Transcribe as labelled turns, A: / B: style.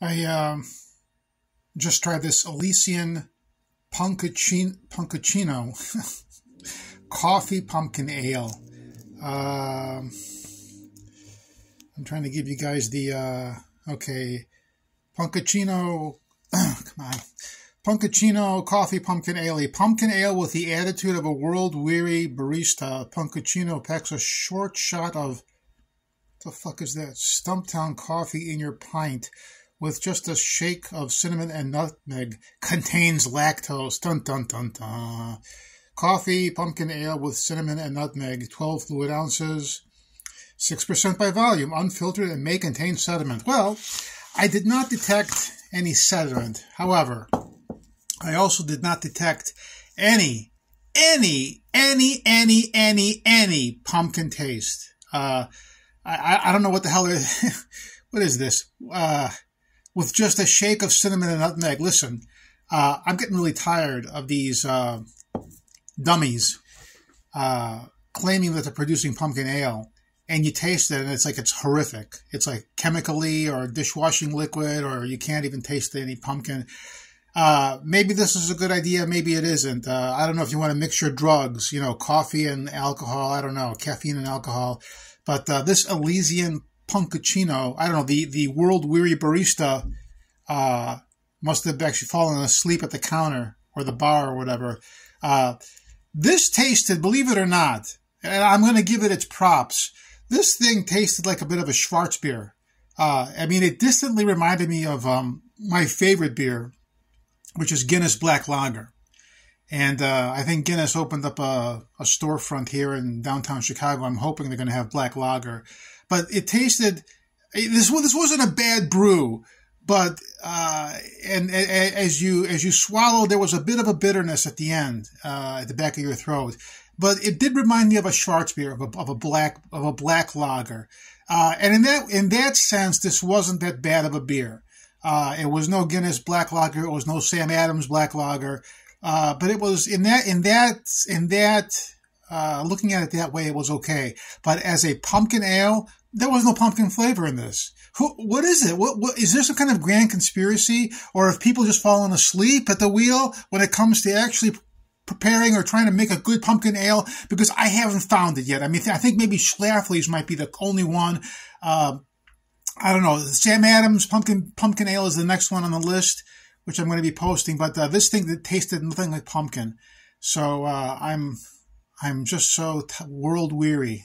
A: I um, just tried this Elysian Punkuccino, Coffee Pumpkin Ale. Um, I'm trying to give you guys the, uh, okay, Punkuccino, come on, Punkuccino Coffee Pumpkin Ale. pumpkin ale with the attitude of a world-weary barista. Punkuccino packs a short shot of, the fuck is that? Stumptown coffee in your pint with just a shake of cinnamon and nutmeg. Contains lactose. Dun dun dun dun. Coffee, pumpkin ale with cinnamon and nutmeg. 12 fluid ounces. 6% by volume, unfiltered, and may contain sediment. Well, I did not detect any sediment. However, I also did not detect any, any, any, any, any, any pumpkin taste. Uh, I, I don't know what the hell is, what is this? Uh, with just a shake of cinnamon and nutmeg. Listen, uh, I'm getting really tired of these uh, dummies uh, claiming that they're producing pumpkin ale and you taste it and it's like it's horrific. It's like chemically or dishwashing liquid or you can't even taste any pumpkin. Uh, maybe this is a good idea, maybe it isn't. Uh, I don't know if you want to mix your drugs, you know, coffee and alcohol. I don't know, caffeine and alcohol. But uh, this Elysian Punkuccino, I don't know, the, the world weary barista uh, must have actually fallen asleep at the counter or the bar or whatever. Uh, this tasted, believe it or not, and I'm going to give it its props this thing tasted like a bit of a Schwarzbier. Uh, I mean, it distantly reminded me of um, my favorite beer, which is Guinness Black Lager. And uh, I think Guinness opened up a, a storefront here in downtown Chicago. I'm hoping they're going to have Black Lager. But it tasted, this, this wasn't a bad brew, but uh, and, and, as you as you swallowed, there was a bit of a bitterness at the end, uh, at the back of your throat but it did remind me of a Schwarzbier, of a, of a black of a black lager. Uh, and in that in that sense, this wasn't that bad of a beer. Uh, it was no Guinness Black Lager. It was no Sam Adams Black Lager. Uh, but it was in that in that in that uh, looking at it that way, it was okay. But as a pumpkin ale, there was no pumpkin flavor in this. Who, what is it? What, what is there some kind of grand conspiracy, or have people just fallen asleep at the wheel when it comes to actually preparing or trying to make a good pumpkin ale because I haven't found it yet. I mean, I think maybe Schlafly's might be the only one. Uh, I don't know. Sam Adams pumpkin pumpkin ale is the next one on the list, which I'm going to be posting. But uh, this thing that tasted nothing like pumpkin, so uh, I'm I'm just so world weary.